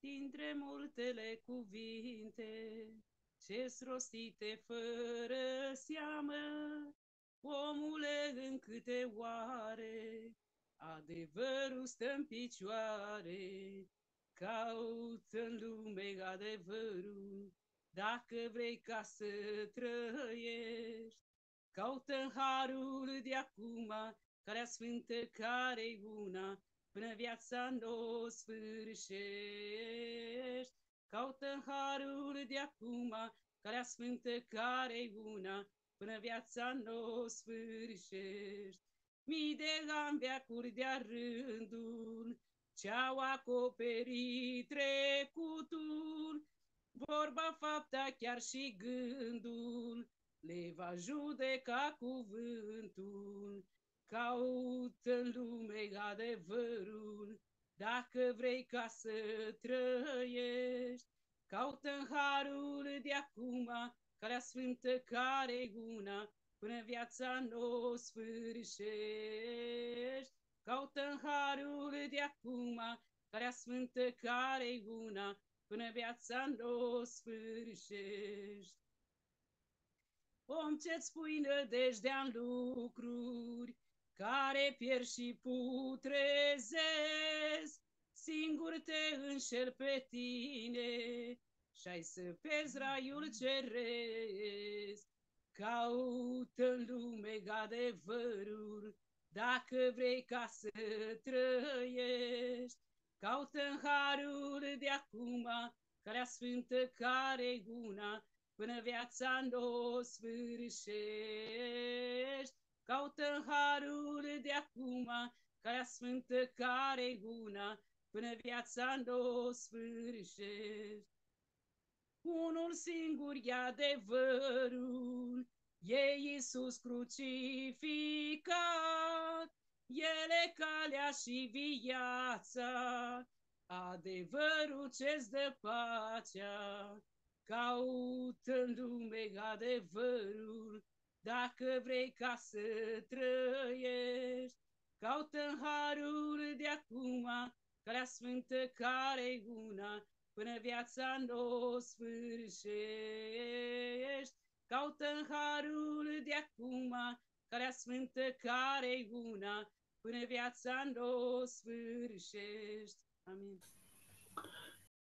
dintre multele cuvinte ce rostite fără seamă, omule în câte oare, adevărul stă în picioare, caută în lume adevărul, dacă vrei ca să trăiești. Caută în harul de acum, care sfântă, care una, până viața n-o sfârșești. Caută în harul de acum, care sfântă, care una, până viața n-o sfârșești. Mii de gambeacuri de-a rândul, ce-au acoperit trecutul, vorba, fapta, chiar și gândul, le va judeca cuvântul. Caută în lume adevărul, dacă vrei ca să trăiești. Caută în harul de acum, care sfântă, care una, până viața nu sfârșești. Caută în harul de acum, care sfântă, care una, până viața nu sfârșești. Om ce-ți spui nădejdea în lucruri, care pierd și putrezesc, singur te înșel pe tine și ai să pierzi raiul ceresc. Caută în lume adevărul, dacă vrei ca să trăiești. Caută în harul de acum, care sfântă, care una, până viața n-o sfârșești. Caută în harul de acum, care sfântă, care una, până viața n-o sfârșești. Unul singur e adevărul, e Iisus crucificat, ele calea și viața, adevărul ce-ți dă pacea. Caută în lume adevărul, dacă vrei ca să trăiești. Caută în harul de acum, calea sfântă care una, până viața n-o sfârșești. Caută în harul de acum, calea sfântă care una, până viața n-o sfârșești. Amin.